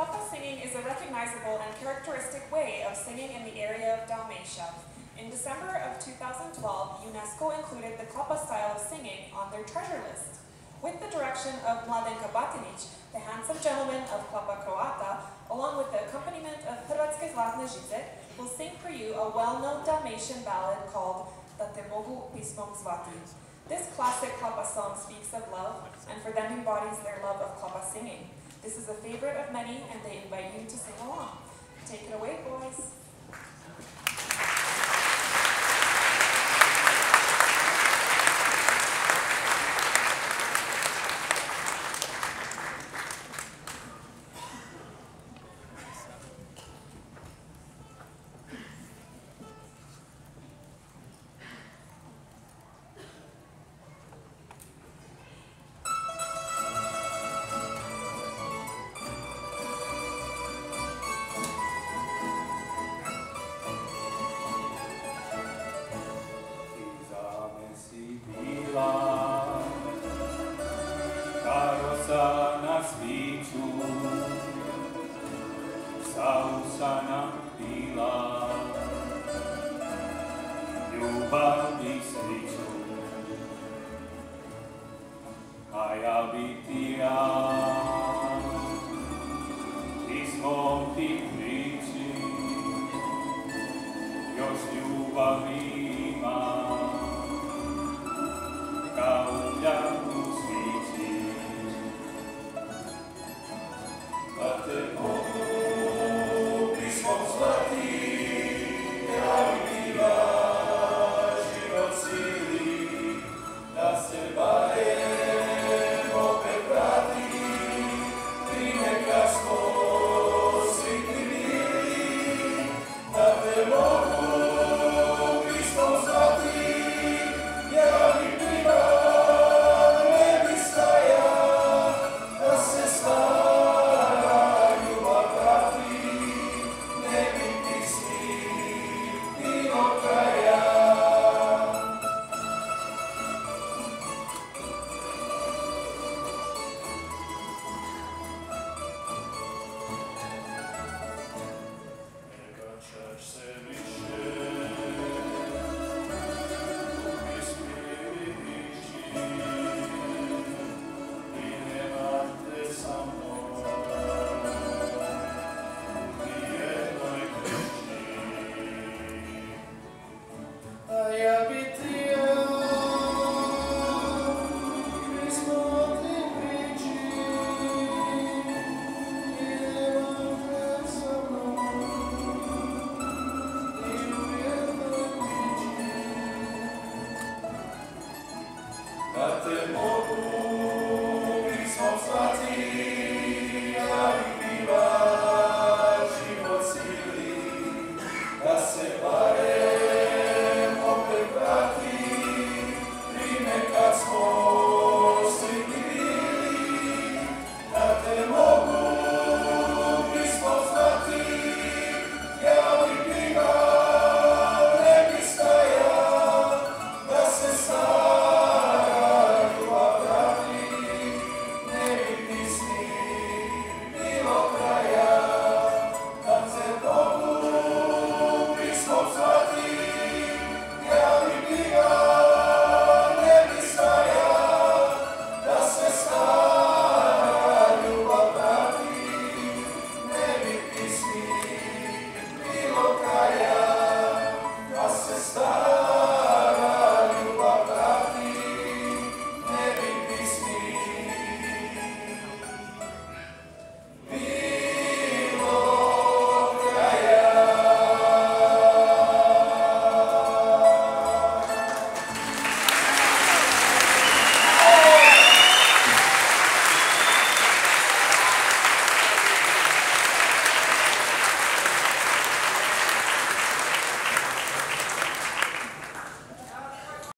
Klapa singing is a recognizable and characteristic way of singing in the area of Dalmatia. In December of 2012, UNESCO included the Klapa style of singing on their treasure list. With the direction of Mladenka Batinic, the handsome gentleman of Klapa Kroata, along with the accompaniment of Hrvatske Zlatne Žice, will sing for you a well-known Dalmatian ballad called Da te mogu pismom zvati. This classic Klapa song speaks of love, and for them embodies their love of Klapa singing. This is a favorite of many, and they invite you to sing along. Take it away, boys. sana sviču, sausana pila, ljubavi sviču, a ja bi ti ja, pismom ti priči, još ljubavi ugljan